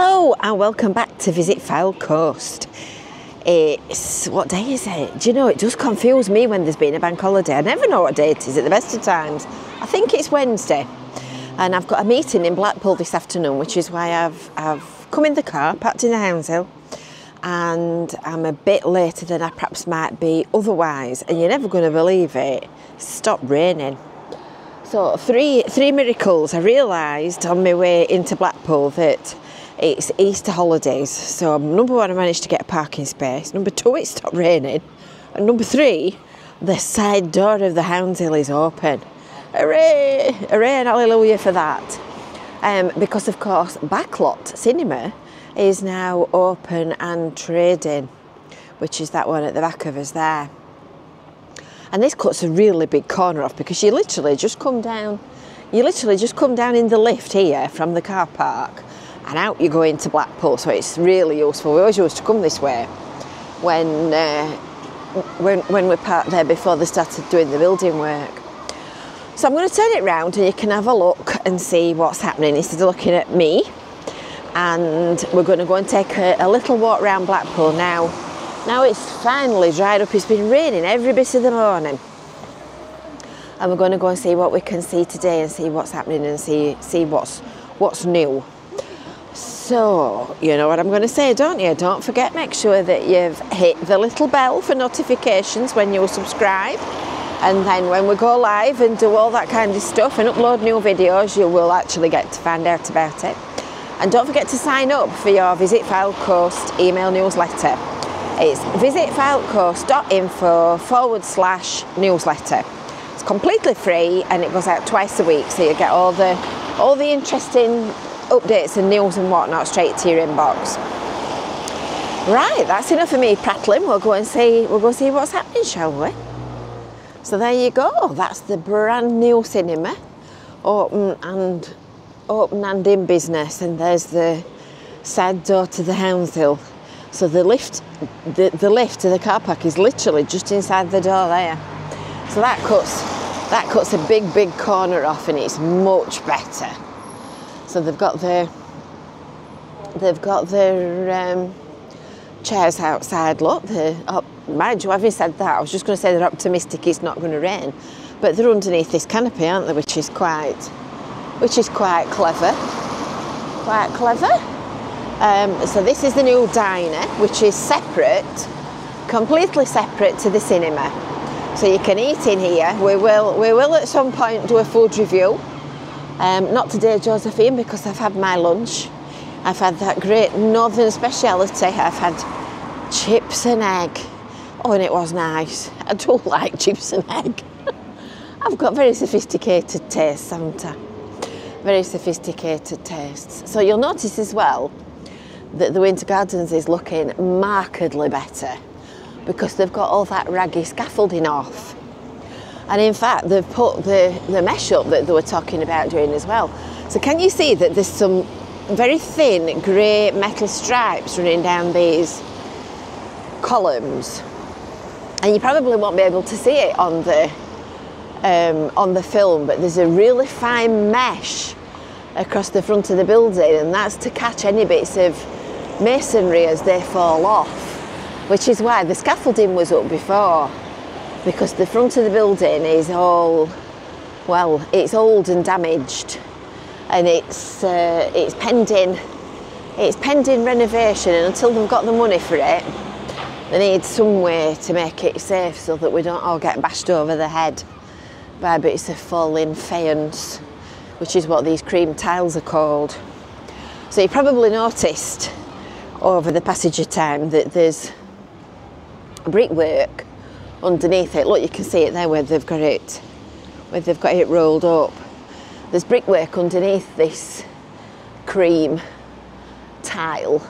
Hello and welcome back to Visit Fylde Coast. It's what day is it? Do you know it does confuse me when there's been a bank holiday. I never know what day it is at the best of times. I think it's Wednesday. And I've got a meeting in Blackpool this afternoon, which is why I've I've come in the car, parked in the Houndshill, and I'm a bit later than I perhaps might be otherwise. And you're never going to believe it. Stop raining. So three three miracles. I realised on my way into Blackpool that it's Easter holidays, so number one, I managed to get a parking space. Number two, it stopped raining. And number three, the side door of the Houndshill is open. Hooray! Hooray and hallelujah for that. Um, because, of course, Backlot Cinema is now open and trading, which is that one at the back of us there. And this cuts a really big corner off because you literally just come down, you literally just come down in the lift here from the car park and out you go into Blackpool. So it's really useful. We always used to come this way when uh, when when we parked there before they started doing the building work. So I'm going to turn it round and you can have a look and see what's happening. Instead of looking at me, and we're going to go and take a, a little walk around Blackpool now. Now it's finally dried up. It's been raining every bit of the morning and we're going to go and see what we can see today and see what's happening and see see what's what's new. So, you know what I'm going to say, don't you? Don't forget, make sure that you've hit the little bell for notifications when you subscribe. And then when we go live and do all that kind of stuff and upload new videos, you will actually get to find out about it. And don't forget to sign up for your Visit Fylde Coast email newsletter. It's visitfyldecoast.info forward slash newsletter. It's completely free and it goes out twice a week, so you get all the all the interesting updates and news and whatnot straight to your inbox. Right, that's enough of me prattling. We'll go and see. We'll go see what's happening, shall we? So there you go. That's the brand new cinema, open and open and in business. And there's the side door to the Houndshill. So the lift, the, the lift to the car park is literally just inside the door there. So that cuts that cuts a big, big corner off, and it's much better. So they've got their they've got their um, chairs outside. Look, they're up. Mind you, having said that, I was just going to say they're optimistic it's not going to rain, but they're underneath this canopy, aren't they? Which is quite, which is quite clever. Quite clever. Um, so this is the new diner, which is separate, completely separate to the cinema. So you can eat in here. We will, we will at some point do a food review um, not today, Josephine, because I've had my lunch. I've had that great northern speciality. I've had chips and egg. Oh, and it was nice. I do like chips and egg. I've got very sophisticated tastes, haven't I? Very sophisticated tastes. So you'll notice as well that the Winter Gardens is looking markedly better because they've got all that raggy scaffolding off. And in fact, they've put the, the mesh up that they were talking about doing as well. So can you see that there's some very thin grey metal stripes running down these columns? And you probably won't be able to see it on the um, on the film, but there's a really fine mesh across the front of the building, and that's to catch any bits of masonry as they fall off, which is why the scaffolding was up before because the front of the building is all, well, it's old and damaged. And it's, uh, it's pending it's pending renovation. And until they've got the money for it they need some way to make it safe so that we don't all get bashed over the head by bits of falling faience which is what these cream tiles are called. So you probably noticed over the passage of time that there's brickwork underneath it. Look, you can see it there where they've got it, where they've got it rolled up. There's brickwork underneath this cream tile.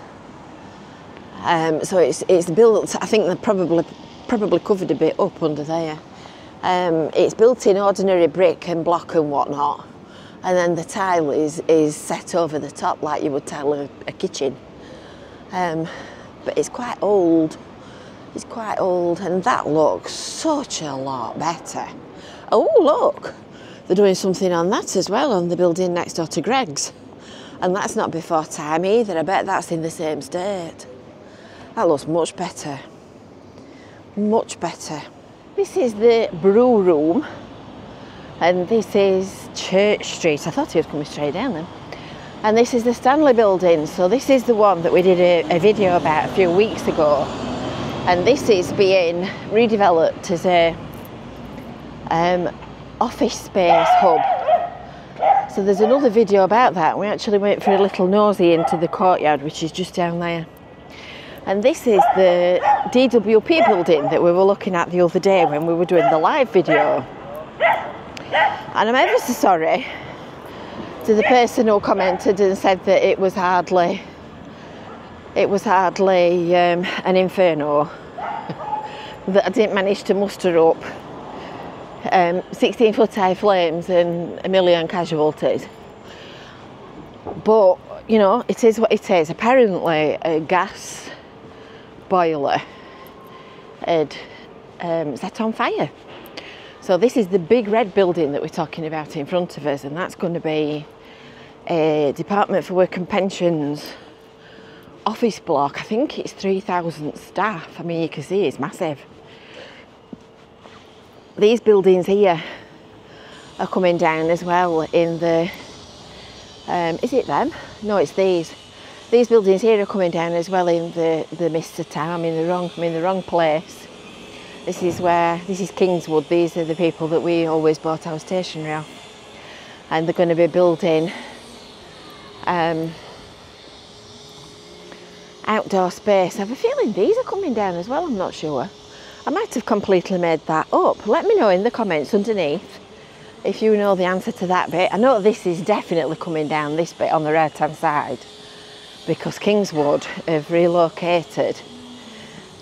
Um, so it's it's built. I think they're probably probably covered a bit up under there. Um, it's built in ordinary brick and block and whatnot, and then the tile is is set over the top like you would tile a, a kitchen. Um, but it's quite old. It's quite old and that looks such a lot better. Oh, look, they're doing something on that as well on the building next door to Greggs. And that's not before time either. I bet that's in the same state. That looks much better. Much better. This is the brew room. And this is Church Street. I thought he was coming straight down then. And this is the Stanley building. So this is the one that we did a, a video about a few weeks ago. And this is being redeveloped as a um, office space hub. So there's another video about that. We actually went for a little nosy into the courtyard, which is just down there. And this is the DWP building that we were looking at the other day when we were doing the live video. And I'm ever so sorry to the person who commented and said that it was hardly it was hardly um, an inferno that I didn't manage to muster up um, 16 foot high flames and a million casualties. But you know, it is what it is. Apparently, a gas boiler had um, set on fire. So this is the big red building that we're talking about in front of us, and that's going to be a Department for Work and Pensions office block. I think it's 3,000 staff. I mean, you can see it's massive. These buildings here are coming down as well in the. Um, is it them? No, it's these. These buildings here are coming down as well in the the Mister Town. I'm in the wrong. I'm in the wrong place. This is where this is Kingswood. These are the people that we always bought our stationery off, and they're going to be building um, outdoor space. I have a feeling these are coming down as well, I'm not sure. I might have completely made that up. Let me know in the comments underneath if you know the answer to that bit. I know this is definitely coming down this bit on the right hand side because Kingswood have relocated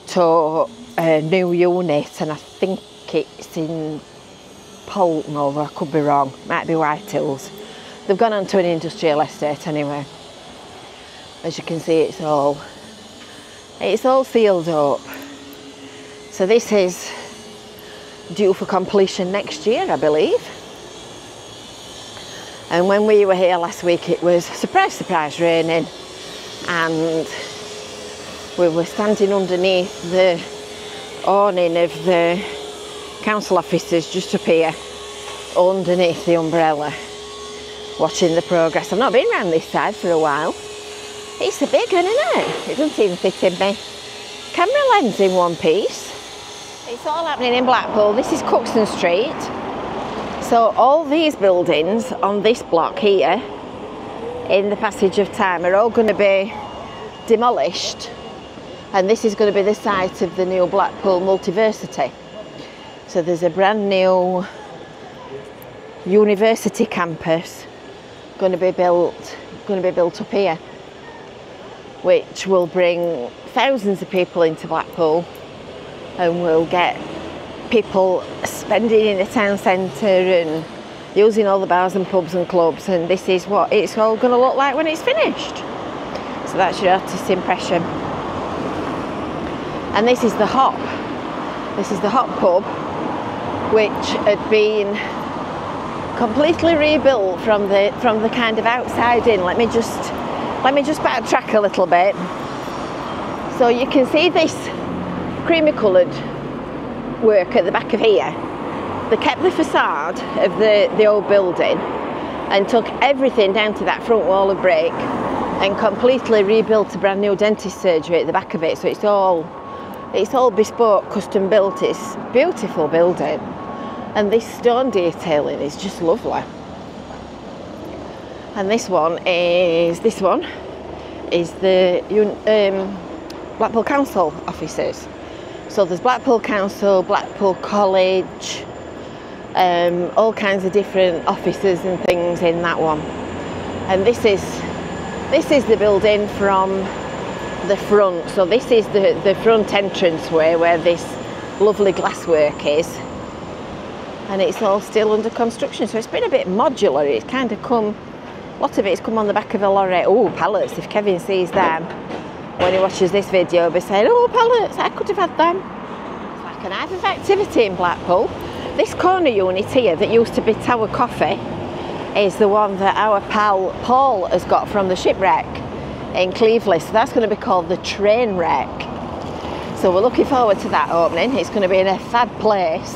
to a new unit and I think it's in Poulton over, I could be wrong, might be Whitehills. They've gone on to an industrial estate anyway. As you can see, it's all it's all sealed up. So this is due for completion next year, I believe. And when we were here last week, it was surprise, surprise raining, and we were standing underneath the awning of the council offices just up here, underneath the umbrella watching the progress. I've not been around this side for a while. It's a big one, isn't it? It doesn't even fit in me. camera lens in one piece. It's all happening in Blackpool. This is Cookson Street. So all these buildings on this block here, in the passage of time, are all going to be demolished. And this is going to be the site of the new Blackpool Multiversity. So there's a brand new university campus going to be built going to be built up here which will bring thousands of people into Blackpool. And will get people spending in the town centre and using all the bars and pubs and clubs. And this is what it's all going to look like when it's finished. So that's your artist's impression. And this is the hop. This is the hop pub which had been completely rebuilt from the from the kind of outside in. Let me just let me just backtrack a little bit. So you can see this creamy coloured work at the back of here. They kept the facade of the, the old building and took everything down to that front wall of brick and completely rebuilt a brand new dentist surgery at the back of it. So it's all it's all bespoke, custom built. It's beautiful building and this stone detailing is just lovely and this one is this one is the um, Blackpool Council offices so there's Blackpool Council, Blackpool College um, all kinds of different offices and things in that one and this is this is the building from the front so this is the, the front entrance way where this lovely glasswork is and it's all still under construction. So it's been a bit modular. It's kind of come, a lot of it's come on the back of a lorry. Oh, pallets. If Kevin sees them when he watches this video, he'll be saying, oh, pallets, I could have had them. It's like an hive activity in Blackpool. This corner unit here that used to be Tower Coffee is the one that our pal Paul has got from the shipwreck in Cleveleys. So that's going to be called the train wreck. So we're looking forward to that opening. It's going to be in a fab place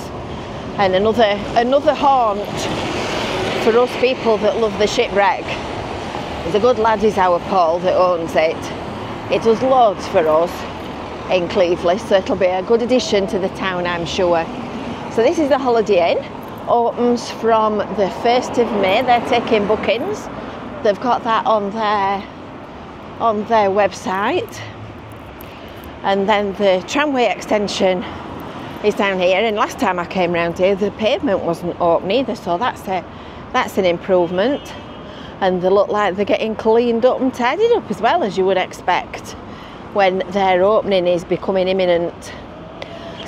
and another another haunt for us people that love the shipwreck. A good lad is our Paul that owns it. It does loads for us in Cleveleys, so it'll be a good addition to the town, I'm sure. So this is the Holiday Inn. Opens from the 1st of May. They're taking bookings. They've got that on their on their website. And then the tramway extension is down here. And last time I came round here, the pavement wasn't open either, so that's a that's an improvement. And they look like they're getting cleaned up and tidied up as well as you would expect when their opening is becoming imminent.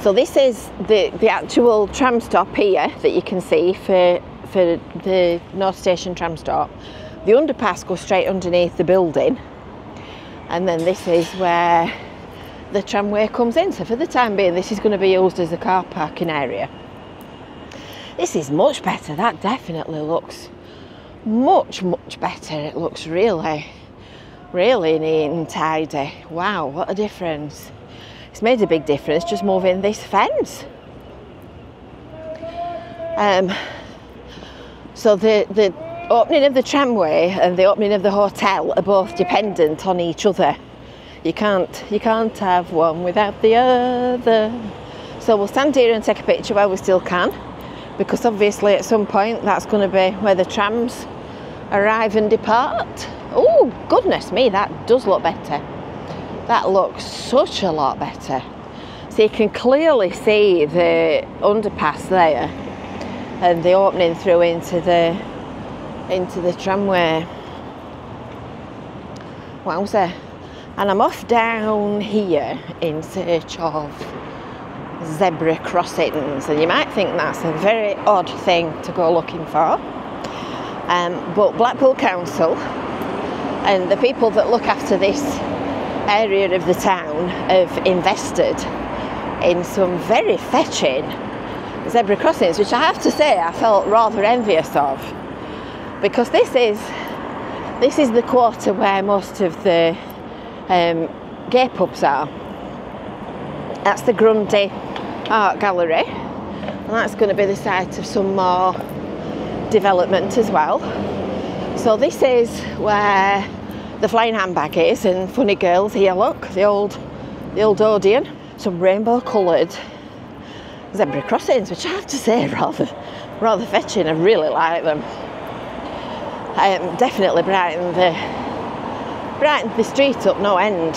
So this is the, the actual tram stop here that you can see for, for the North Station tram stop. The underpass goes straight underneath the building and then this is where the tramway comes in. So for the time being this is going to be used as a car parking area. This is much better, that definitely looks much much better. It looks really really neat and tidy. Wow, what a difference. It's made a big difference just moving this fence. Um, so the, the opening of the tramway and the opening of the hotel are both dependent on each other. You can't, you can't have one without the other. So we'll stand here and take a picture while we still can because obviously at some point that's going to be where the trams arrive and depart. Oh, goodness me, that does look better. That looks such a lot better. So you can clearly see the underpass there and the opening through into the into the tramway. Wowzer. And I'm off down here in search of zebra crossings and you might think that's a very odd thing to go looking for. Um, but Blackpool Council and the people that look after this area of the town have invested in some very fetching zebra crossings, which I have to say I felt rather envious of, because this is this is the quarter where most of the um, gay pubs are. That's the Grundy Art Gallery, and that's going to be the site of some more development as well. So this is where the flying handbag is and funny girls here look, the old the old Odeon. Some rainbow coloured zebra crossings, which I have to say rather rather fetching. I really like them. Um, definitely brighten the brighten the street up no end.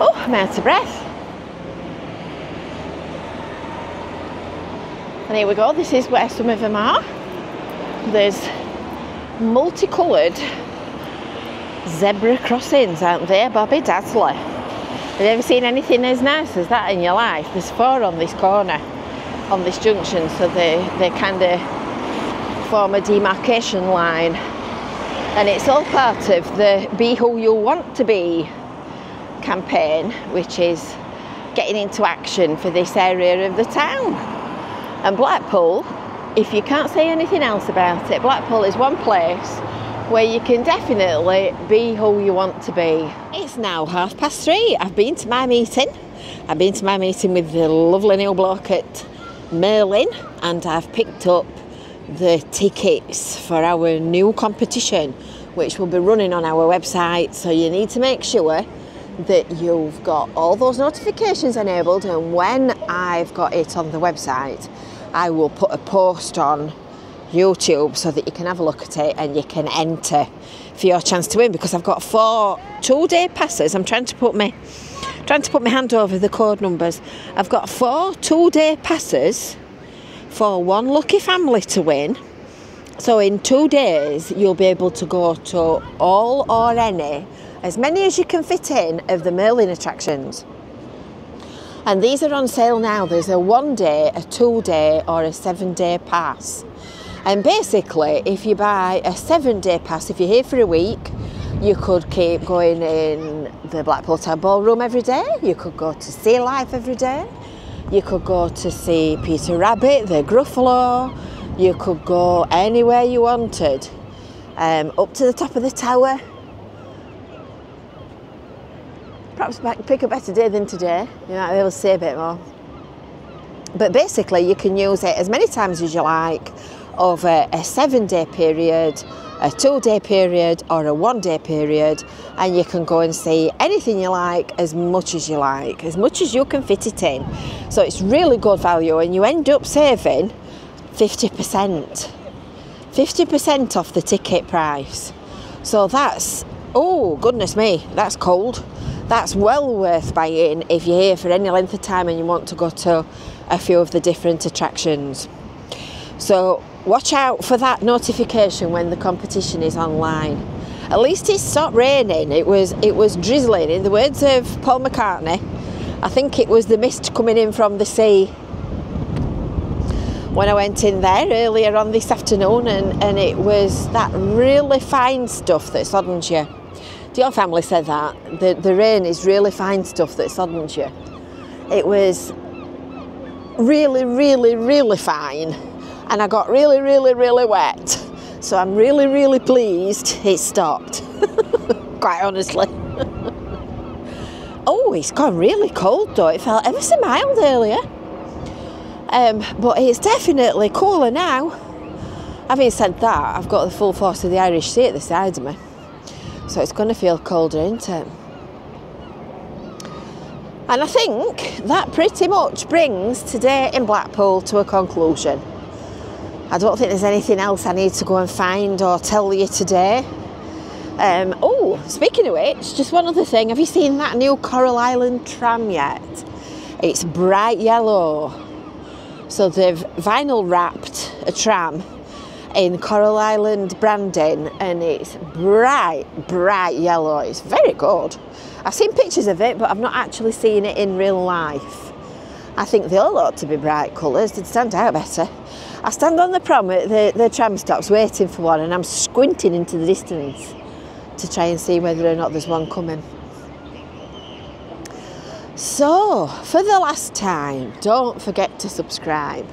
Oh, I'm out of breath. And here we go, this is where some of them are. There's multicoloured zebra crossings, aren't there, Bobby Dazzler? Have you ever seen anything as nice as that in your life? There's four on this corner, on this junction, so they, they kind of form a demarcation line. And it's all part of the Be Who You Want to Be campaign, which is getting into action for this area of the town. And Blackpool, if you can't say anything else about it, Blackpool is one place where you can definitely be who you want to be. It's now half past three. I've been to my meeting. I've been to my meeting with the lovely new bloke at Merlin and I've picked up the tickets for our new competition which will be running on our website so you need to make sure that you've got all those notifications enabled and when I've got it on the website I will put a post on YouTube so that you can have a look at it and you can enter for your chance to win because I've got four two day passes. I'm trying to put my trying to put my hand over the code numbers. I've got four two day passes for one lucky family to win. So in two days you'll be able to go to all or any, as many as you can fit in of the Merlin attractions. And these are on sale now. There's a one day, a two day, or a seven day pass. And basically, if you buy a seven day pass, if you're here for a week, you could keep going in the Blackpool Tower Ballroom every day. You could go to Sea Life every day. You could go to see Peter Rabbit, the Gruffalo. You could go anywhere you wanted, um, up to the top of the tower. Perhaps pick a better day than today. You might be able to see a bit more. But basically, you can use it as many times as you like over a seven day period, a two day period, or a one day period, and you can go and see anything you like as much as you like, as much as you can fit it in. So it's really good value, and you end up saving 50%. 50% off the ticket price. So that's, oh, goodness me, that's cold. That's well worth buying if you're here for any length of time and you want to go to a few of the different attractions. So watch out for that notification when the competition is online. At least it stopped raining. It was it was drizzling. In the words of Paul McCartney, I think it was the mist coming in from the sea. When I went in there earlier on this afternoon, and, and it was that really fine stuff that soddens you. Your family said that the the rain is really fine stuff that soddens you. It was really, really, really fine and I got really, really, really wet. So I'm really, really pleased it stopped, quite honestly. oh, it's gone really cold though. It felt ever so mild earlier. Um, but it's definitely cooler now. Having said that, I've got the full force of the Irish Sea at the side of me. So it's going to feel colder, isn't it? And I think that pretty much brings today in Blackpool to a conclusion. I don't think there's anything else I need to go and find or tell you today. Um, oh, speaking of which, just one other thing. Have you seen that new Coral Island tram yet? It's bright yellow. So they've vinyl wrapped a tram in Coral Island branding and it's bright, bright yellow. It's very good. I've seen pictures of it, but I've not actually seen it in real life. I think they all ought to be bright colours, they'd stand out better. I stand on the prom at the, the tram stops waiting for one and I'm squinting into the distance to try and see whether or not there's one coming. So, for the last time, don't forget to subscribe.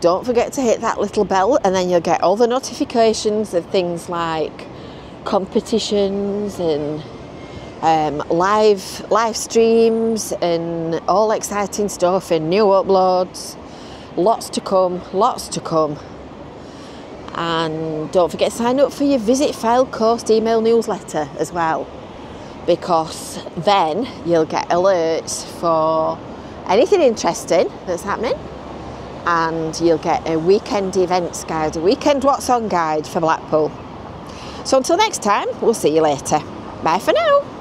Don't forget to hit that little bell and then you'll get all the notifications of things like competitions and um, live live streams and all exciting stuff and new uploads lots to come, lots to come. And don't forget to sign up for your Visit Fylde Coast email newsletter as well, because then you'll get alerts for anything interesting that's happening, and you'll get a weekend events guide, a weekend what's on guide for Blackpool. So until next time, we'll see you later. Bye for now.